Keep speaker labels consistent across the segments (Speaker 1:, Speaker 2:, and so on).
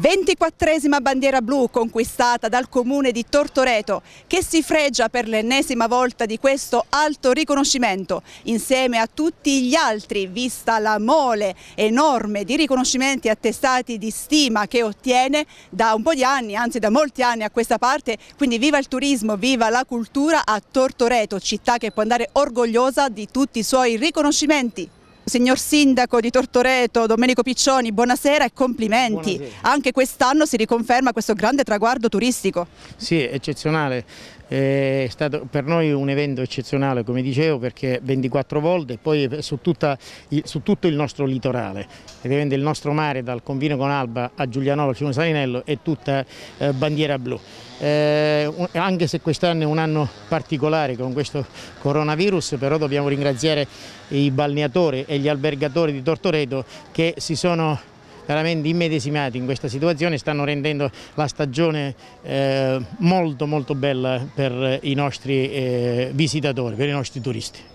Speaker 1: 24esima bandiera blu conquistata dal comune di Tortoreto che si fregia per l'ennesima volta di questo alto riconoscimento insieme a tutti gli altri vista la mole enorme di riconoscimenti attestati di stima che ottiene da un po' di anni, anzi da molti anni a questa parte, quindi viva il turismo, viva la cultura a Tortoreto, città che può andare orgogliosa di tutti i suoi riconoscimenti. Signor Sindaco di Tortoreto, Domenico Piccioni, buonasera e complimenti.
Speaker 2: Buonasera.
Speaker 1: Anche quest'anno si riconferma questo grande traguardo turistico.
Speaker 2: Sì, eccezionale. È stato per noi un evento eccezionale, come dicevo, perché 24 volte e poi su, tutta, su, tutto il nostro litorale. Ovviamente il nostro mare dal confine con Alba a Giulianova, fiume Salinello è tutta eh, bandiera blu. Eh, anche se quest'anno è un anno particolare con questo coronavirus, però dobbiamo ringraziare i balneatori e gli albergatori di Tortoreto che si sono veramente immedesimati in questa situazione stanno rendendo la stagione eh, molto molto bella per i nostri eh, visitatori, per i nostri turisti.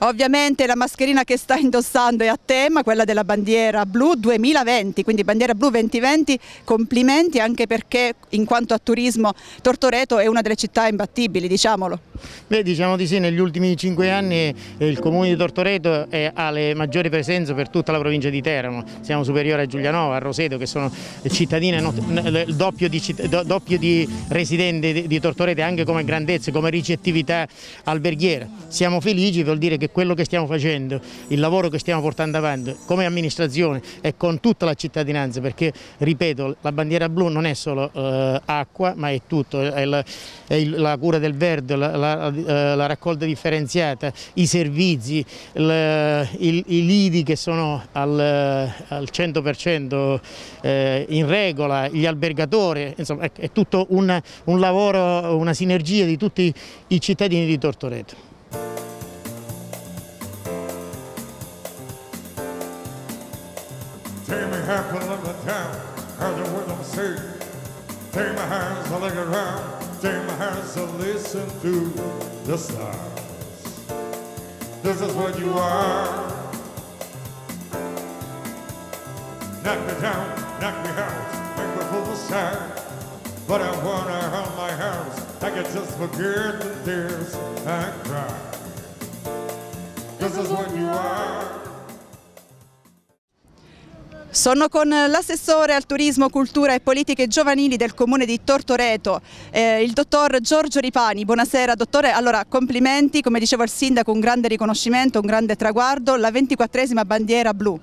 Speaker 1: Ovviamente la mascherina che sta indossando è a tema, quella della bandiera blu 2020, quindi bandiera blu 2020, complimenti anche perché in quanto a turismo Tortoreto è una delle città imbattibili, diciamolo.
Speaker 2: Beh, diciamo di sì, negli ultimi cinque anni il comune di Tortoreto è, ha le maggiori presenze per tutta la provincia di Teramo, siamo superiori a Giulianova, a Roseto che sono cittadine not, doppio, di, doppio di residenti di Tortoreto anche come grandezza, come ricettività alberghiera. Siamo felici, vuol dire che quello che stiamo facendo, il lavoro che stiamo portando avanti come amministrazione e con tutta la cittadinanza, perché ripeto, la bandiera blu non è solo eh, acqua, ma è tutto, è la, è la cura del verde, la, la, eh, la, raccolta differenziata, i servizi, il, il, i lidi che sono al, al 100% eh, in regola, gli albergatori, insomma è, è tutto un, un lavoro, una sinergia di tutti i cittadini di Tortoreto.
Speaker 3: Take me half a little down, as the rhythm say. Take my hands to look around, take my hands to listen to the stars. This is what you are. Knock me down, knock me out, make me feel the side. But I wanna hold my hands, I can just forget the tears I cry. This is what you are.
Speaker 1: Sono con l'assessore al turismo, cultura e politiche giovanili del comune di Tortoreto, eh, il dottor Giorgio Ripani. Buonasera dottore, allora complimenti, come diceva il sindaco, un grande riconoscimento, un grande traguardo, la 24esima bandiera blu.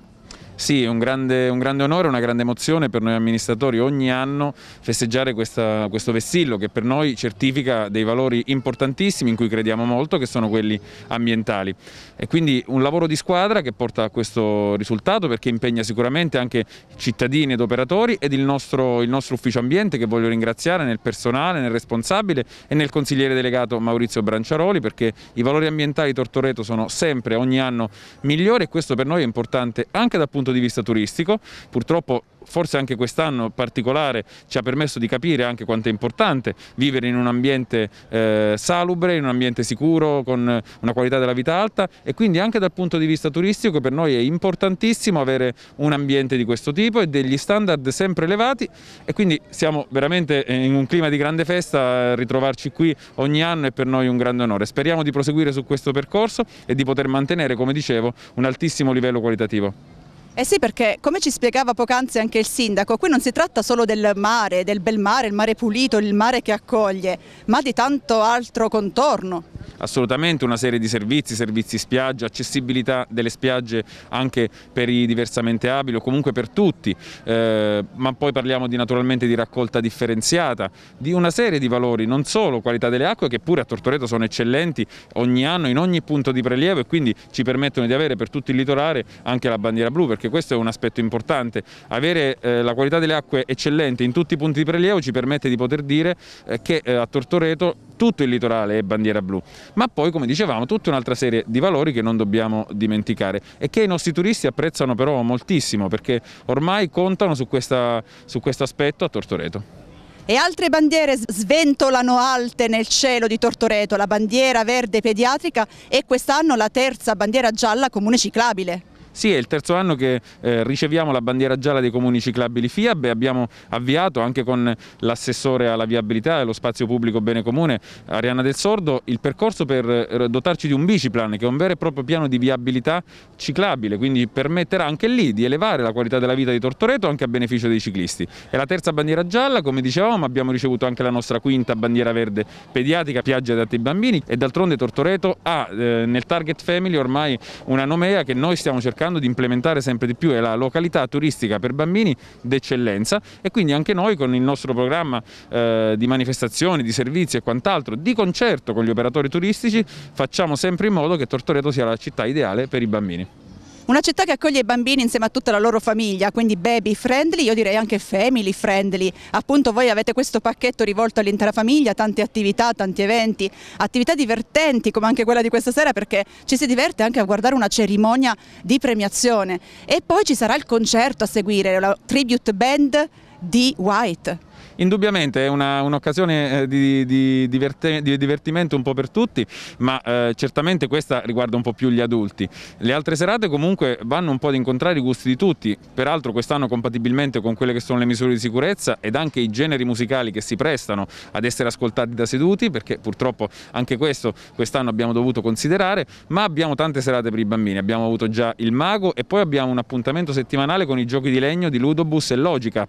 Speaker 4: Sì, un grande, un grande onore, una grande emozione per noi amministratori ogni anno festeggiare questa, questo vessillo che per noi certifica dei valori importantissimi in cui crediamo molto, che sono quelli ambientali. E quindi un lavoro di squadra che porta a questo risultato perché impegna sicuramente anche cittadini ed operatori ed il nostro, il nostro ufficio ambiente che voglio ringraziare nel personale, nel responsabile e nel consigliere delegato Maurizio Branciaroli perché i valori ambientali di Tortoreto sono sempre, ogni anno migliori e questo per noi è importante anche dal punto punto di vista turistico. Purtroppo forse anche quest'anno particolare ci ha permesso di capire anche quanto è importante vivere in un ambiente eh, salubre, in un ambiente sicuro, con una qualità della vita alta e quindi anche dal punto di vista turistico per noi è importantissimo avere un ambiente di questo tipo e degli standard sempre elevati e quindi siamo veramente in un clima di grande festa, ritrovarci qui ogni anno è per noi un grande onore. Speriamo di proseguire su questo percorso e di poter mantenere, come dicevo, un altissimo livello qualitativo.
Speaker 1: Eh sì, perché come ci spiegava poc'anzi anche il sindaco, qui non si tratta solo del mare, del bel mare, il mare pulito, il mare che accoglie, ma di tanto altro contorno
Speaker 4: assolutamente una serie di servizi, servizi spiaggia, accessibilità delle spiagge anche per i diversamente abili o comunque per tutti, eh, ma poi parliamo di, naturalmente di raccolta differenziata, di una serie di valori, non solo qualità delle acque che pure a Tortoreto sono eccellenti ogni anno in ogni punto di prelievo e quindi ci permettono di avere per tutto il litorale anche la bandiera blu perché questo è un aspetto importante, avere eh, la qualità delle acque eccellente in tutti i punti di prelievo ci permette di poter dire eh, che eh, a Tortoreto tutto il litorale è bandiera blu ma poi come dicevamo tutta un'altra serie di valori che non dobbiamo dimenticare e che i nostri turisti apprezzano però moltissimo perché ormai contano su, questa, su questo aspetto a Tortoreto.
Speaker 1: E altre bandiere sventolano alte nel cielo di Tortoreto, la bandiera verde pediatrica e quest'anno la terza bandiera gialla comune ciclabile.
Speaker 4: Sì, è il terzo anno che eh, riceviamo la bandiera gialla dei comuni ciclabili FIAB e abbiamo avviato anche con l'assessore alla viabilità e allo spazio pubblico bene comune Arianna del Sordo il percorso per eh, dotarci di un biciplan che è un vero e proprio piano di viabilità ciclabile, quindi permetterà anche lì di elevare la qualità della vita di Tortoreto anche a beneficio dei ciclisti. È la terza bandiera gialla, come dicevamo, abbiamo ricevuto anche la nostra quinta bandiera verde pediatrica, piagge adatte ai bambini e d'altronde Tortoreto ha eh, nel target family ormai una nomea che noi stiamo cercando cercando di implementare sempre di più è la località turistica per bambini d'eccellenza e quindi anche noi con il nostro programma eh, di manifestazioni, di servizi e quant'altro, di concerto con gli operatori turistici, facciamo sempre in modo che Tortoreto sia la città ideale per i bambini.
Speaker 1: Una città che accoglie i bambini insieme a tutta la loro famiglia, quindi baby friendly, io direi anche family friendly. Appunto voi avete questo pacchetto rivolto all'intera famiglia, tante attività, tanti eventi, attività divertenti come anche quella di questa sera perché ci si diverte anche a guardare una cerimonia di premiazione. E poi ci sarà il concerto a seguire, la tribute band di White.
Speaker 4: Indubbiamente è un'occasione un di, di, di, divertimento un po' per tutti, ma eh, certamente questa riguarda un po' più gli adulti. Le altre serate comunque vanno un po' ad incontrare i gusti di tutti, peraltro quest'anno compatibilmente con quelle che sono le misure di sicurezza ed anche i generi musicali che si prestano ad essere ascoltati da seduti, perché purtroppo anche questo quest'anno abbiamo dovuto considerare, ma abbiamo tante serate per i bambini, abbiamo avuto già il Mago e poi abbiamo un appuntamento settimanale con i giochi di legno di Ludobus e Logicap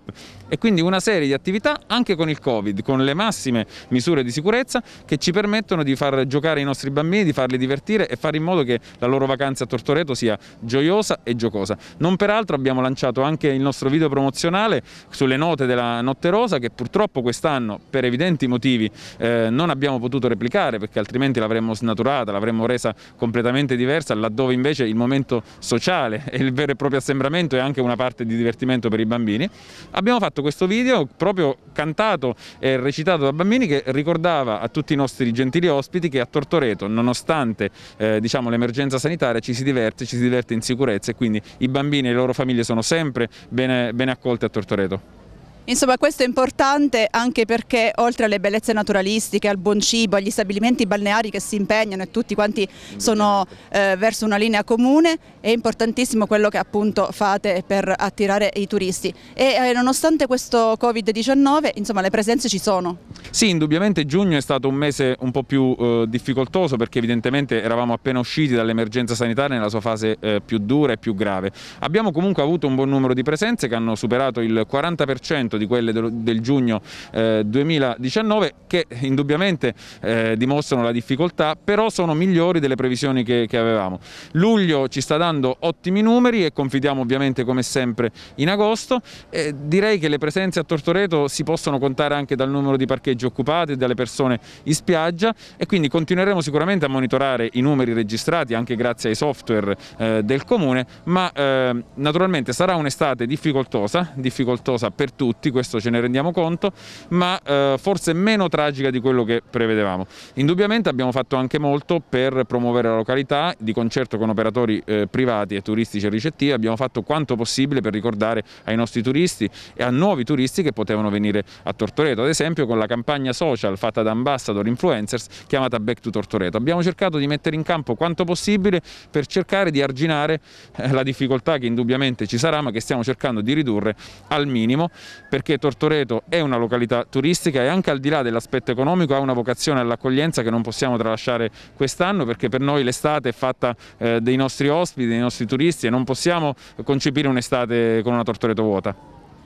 Speaker 4: e quindi una serie di attività anche con il Covid, con le massime misure di sicurezza che ci permettono di far giocare i nostri bambini, di farli divertire e fare in modo che la loro vacanza a Tortoreto sia gioiosa e giocosa. Non peraltro abbiamo lanciato anche il nostro video promozionale sulle note della Notte Rosa che purtroppo quest'anno per evidenti motivi eh, non abbiamo potuto replicare perché altrimenti l'avremmo snaturata, l'avremmo resa completamente diversa laddove invece il momento sociale e il vero e proprio assembramento è anche una parte di divertimento per i bambini. Abbiamo fatto questo video proprio cantato e recitato da bambini che ricordava a tutti i nostri gentili ospiti che a Tortoreto, nonostante eh, diciamo, l'emergenza sanitaria, ci si diverte, ci si diverte in sicurezza e quindi i bambini e le loro famiglie sono sempre bene, bene accolti a Tortoreto.
Speaker 1: Insomma questo è importante anche perché oltre alle bellezze naturalistiche, al buon cibo, agli stabilimenti balneari che si impegnano e tutti quanti sono eh, verso una linea comune, è importantissimo quello che appunto fate per attirare i turisti e eh, nonostante questo Covid-19 insomma le presenze ci sono.
Speaker 4: Sì, indubbiamente giugno è stato un mese un po' più eh, difficoltoso perché evidentemente eravamo appena usciti dall'emergenza sanitaria nella sua fase eh, più dura e più grave. Abbiamo comunque avuto un buon numero di presenze che hanno superato il 40% di quelle del, del giugno eh, 2019 che indubbiamente eh, dimostrano la difficoltà però sono migliori delle previsioni che, che avevamo. Luglio ci sta dando ottimi numeri e confidiamo ovviamente come sempre in agosto e direi che le presenze a Tortoreto si possono contare anche dal numero di parcheggi occupati, dalle persone in spiaggia e quindi continueremo sicuramente a monitorare i numeri registrati anche grazie ai software eh, del comune ma eh, naturalmente sarà un'estate difficoltosa, difficoltosa per tutti tutti, questo ce ne rendiamo conto, ma eh, forse meno tragica di quello che prevedevamo. Indubbiamente abbiamo fatto anche molto per promuovere la località, di concerto con operatori eh, privati e turistici e ricettivi, abbiamo fatto quanto possibile per ricordare ai nostri turisti e a nuovi turisti che potevano venire a Tortoreto, ad esempio con la campagna social fatta da ambassador influencers chiamata Back to Tortoreto. Abbiamo cercato di mettere in campo quanto possibile per cercare di arginare eh, la difficoltà che indubbiamente ci sarà, ma che stiamo cercando di ridurre al minimo perché Tortoreto è una località turistica e anche al di là dell'aspetto economico ha una vocazione all'accoglienza che non possiamo tralasciare quest'anno perché per noi l'estate è fatta eh, dei nostri ospiti, dei nostri turisti e non possiamo concepire un'estate con una Tortoreto vuota.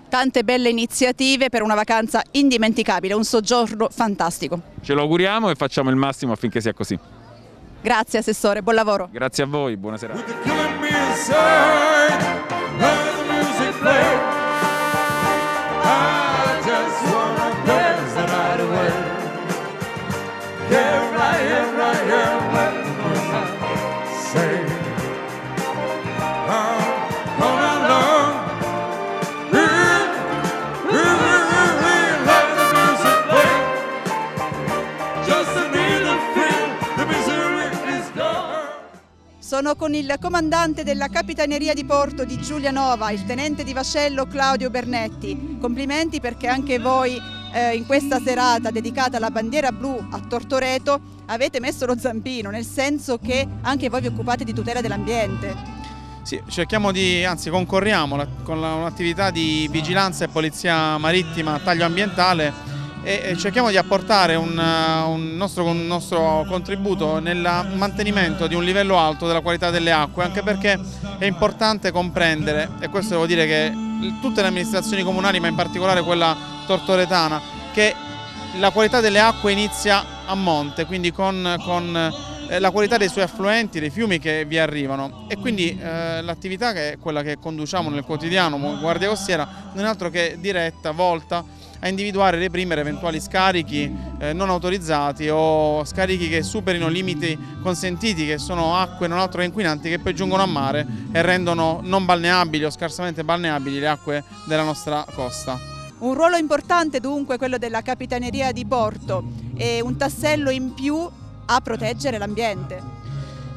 Speaker 1: Tante belle iniziative per una vacanza indimenticabile, un soggiorno fantastico.
Speaker 4: Ce lo auguriamo e facciamo il massimo affinché sia così.
Speaker 1: Grazie Assessore, buon lavoro.
Speaker 4: Grazie a voi, buona serata.
Speaker 1: Con il comandante della Capitaneria di Porto di Giulianova, il tenente di vascello Claudio Bernetti. Complimenti perché anche voi eh, in questa serata dedicata alla bandiera blu a Tortoreto avete messo lo zampino, nel senso che anche voi vi occupate di tutela dell'ambiente.
Speaker 5: Sì, cerchiamo di, anzi concorriamo con un'attività di vigilanza e polizia marittima a taglio ambientale e cerchiamo di apportare un, un, nostro, un, nostro, contributo nel mantenimento di un livello alto della qualità delle acque, anche perché è importante comprendere, e questo devo dire che tutte le amministrazioni comunali, ma in particolare quella tortoretana, che la qualità delle acque inizia a monte, quindi con, con eh, la qualità dei suoi affluenti, dei fiumi che vi arrivano. E quindi eh, l'attività che è quella che conduciamo nel quotidiano Guardia Costiera non è altro che diretta, volta a individuare e reprimere eventuali scarichi eh, non autorizzati o scarichi che superino limiti consentiti che sono acque non altro che inquinanti che poi giungono a mare e rendono non balneabili o scarsamente balneabili le acque della nostra costa.
Speaker 1: Un ruolo importante dunque quello della Capitaneria di Porto e un tassello in più a proteggere l'ambiente.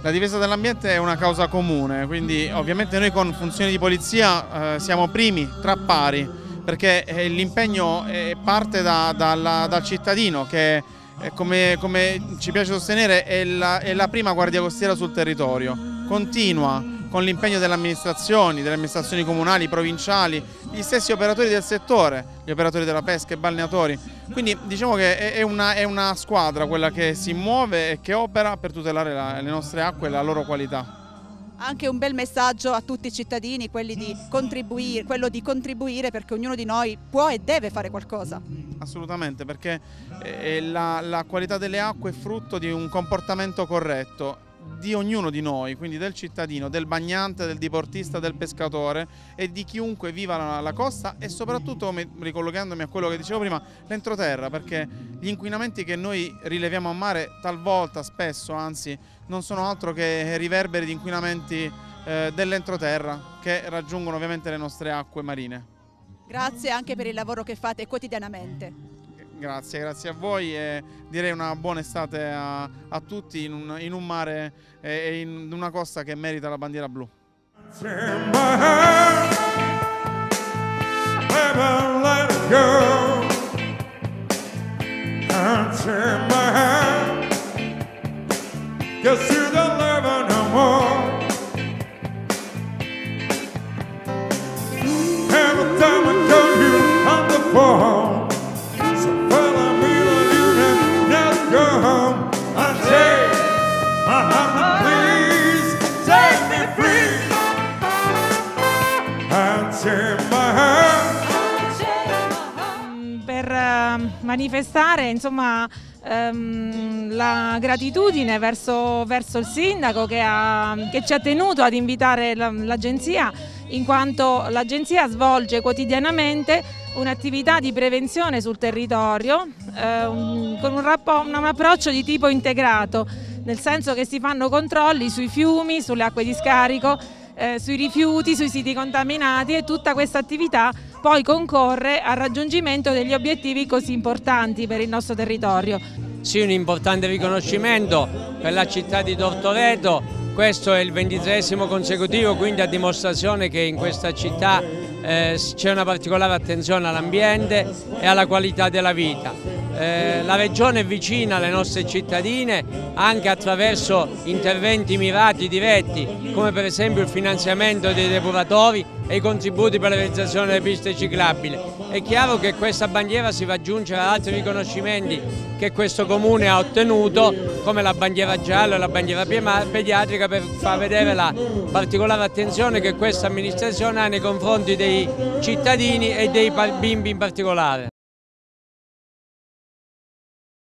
Speaker 5: La difesa dell'ambiente è una causa comune, quindi ovviamente noi con funzioni di polizia eh, siamo primi tra pari perché eh, l'impegno eh, parte da, dalla, dal cittadino che eh, come, come, ci piace sostenere è la, è la prima guardia costiera sul territorio, continua con l'impegno delle amministrazioni, delle amministrazioni comunali, provinciali, gli stessi operatori del settore, gli operatori della pesca e balneatori. Quindi diciamo che è una, è una squadra quella che si muove e che opera per tutelare la, le nostre acque e la loro qualità.
Speaker 1: Anche un bel messaggio a tutti i cittadini, di quello di contribuire perché ognuno di noi può e deve fare qualcosa.
Speaker 5: Assolutamente, perché eh, la, la qualità delle acque è frutto di un comportamento corretto di ognuno di noi, quindi del cittadino, del bagnante, del diportista, del pescatore e di chiunque viva la, la costa e soprattutto, ricollegandomi a quello che dicevo prima, l'entroterra, perché gli inquinamenti che noi rileviamo a mare talvolta, spesso anzi, non sono altro che riverberi di inquinamenti eh, dell'entroterra che raggiungono ovviamente le nostre acque marine.
Speaker 1: Grazie anche per il lavoro che fate quotidianamente.
Speaker 5: Grazie, grazie a voi e direi una buona estate a, a tutti in un, in un, mare e in una costa che merita la bandiera blu. Guess you
Speaker 6: manifestare insomma, ehm, la gratitudine verso, verso, il sindaco che, ha, che, ci ha tenuto ad invitare l'agenzia in quanto l'agenzia svolge quotidianamente un'attività di prevenzione sul territorio eh, un, con un, un approccio di tipo integrato nel senso che si fanno controlli sui fiumi, sulle acque di scarico eh, sui rifiuti, sui siti contaminati e tutta questa attività poi concorre al raggiungimento degli obiettivi così importanti per il nostro territorio.
Speaker 7: Sì, un importante riconoscimento per la città di Tortoreto, questo è il ventitresimo consecutivo, quindi a dimostrazione che in questa città eh, c'è una particolare attenzione all'ambiente e alla qualità della vita. Eh, la Regione è vicina alle nostre cittadine anche attraverso interventi mirati diretti come per esempio il finanziamento dei depuratori e i contributi per la realizzazione delle piste ciclabili. È chiaro che questa bandiera si va aggiungere ad altri riconoscimenti che questo Comune ha ottenuto come la bandiera gialla e la bandiera pediatrica per far vedere la particolare attenzione che questa amministrazione ha nei confronti dei cittadini e dei bimbi in particolare.